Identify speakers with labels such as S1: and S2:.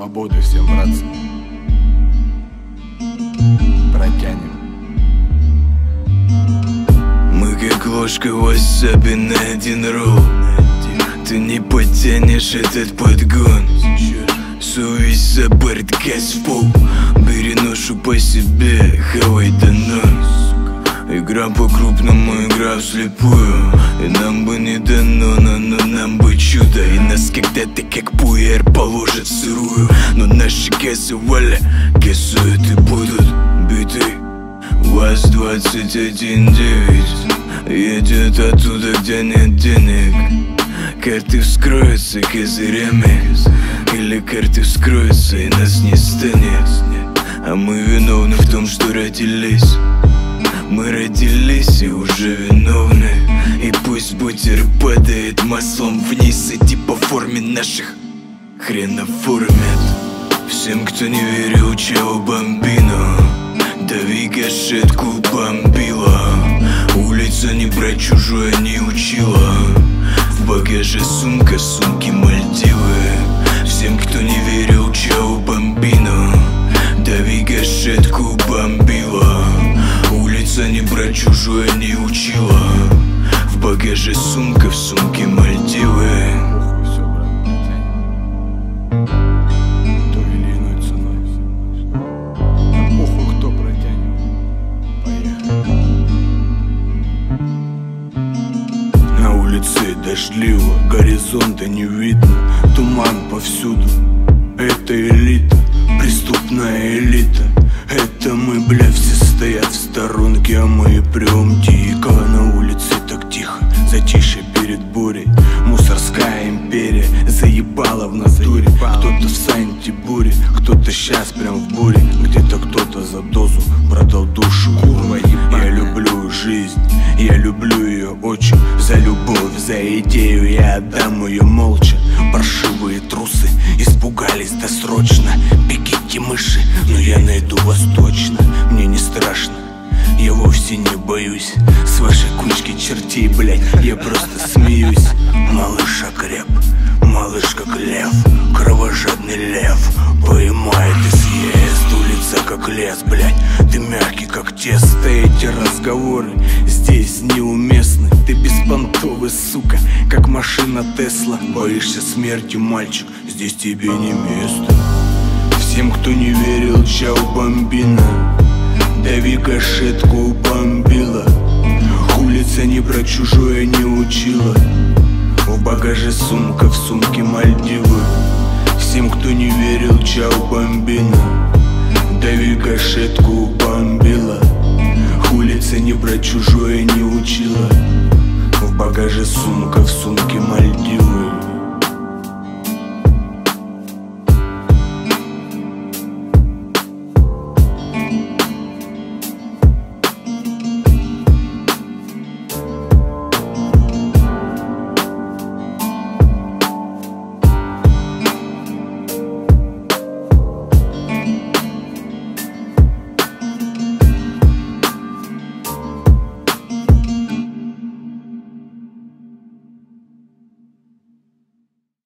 S1: Свободы всем, братцы. Протянем.
S2: Мы как ложка в васаби на один ролл Ты не потянешь этот подгон. Совесть за борт, газ в Бери ношу по себе, хавай до нос Игра по-крупному, игра вслепую. И нам бы не дано, но, но нам бы чудо. И нас когда-то как пуэр Но валя, кэсуют и будут биты ВАЗ-21-9 Едет оттуда, где нет денег Карты вскроются козырями Или карты вскроются и нас не станет А мы виновны в том, что родились мы родились и уже виновны И пусть бутер падает маслом вниз Иди по форме наших хрена формят Всем, кто не верил, чао бомбино Дави гашетку бомбила Улица не брать чужое не учила. В багаже сумка, сумки Мальдивы Всем, кто не верил, чао бомбино Дави гашетку бомбила Улица не брать чужое не учила. В багаже сумка, в сумке Мальдивы дождливо, горизонта не видно Туман повсюду, это элита, преступная элита. Это мы, бля, все стоят в сторонке, а мы прям дико. На улице так тихо, затишье перед бурей. Мусорская империя заебала в натуре. Кто-то в Санти-Буре, кто-то сейчас прям за идею я отдам ее молча. Паршивые трусы испугались досрочно. Бегите мыши, но я найду вас точно. Мне не страшно я вовсе не боюсь. С вашей кучки чертей, блядь, я просто смеюсь. Малыш окреп, малыш как лев Кровожадный лев. Поймает и съест Улица как лес, блядь. Ты мягкий как тесто Эти разговоры здесь неуместны Ты беспонтовый, сука, как машина Тесла. Боишься смерти, мальчик, здесь тебе не место. Всем, кто не верил, чао, бомбина. Дави кашетку бомбила. Улица не брать чужое не учила. В багаже сумка, в сумке Мальдивы. Всем, кто не верил, чао бомбина. Дави кашетку бомбила. Улица не брать чужое не учила в багаже сумка, в сумке Мальдивы.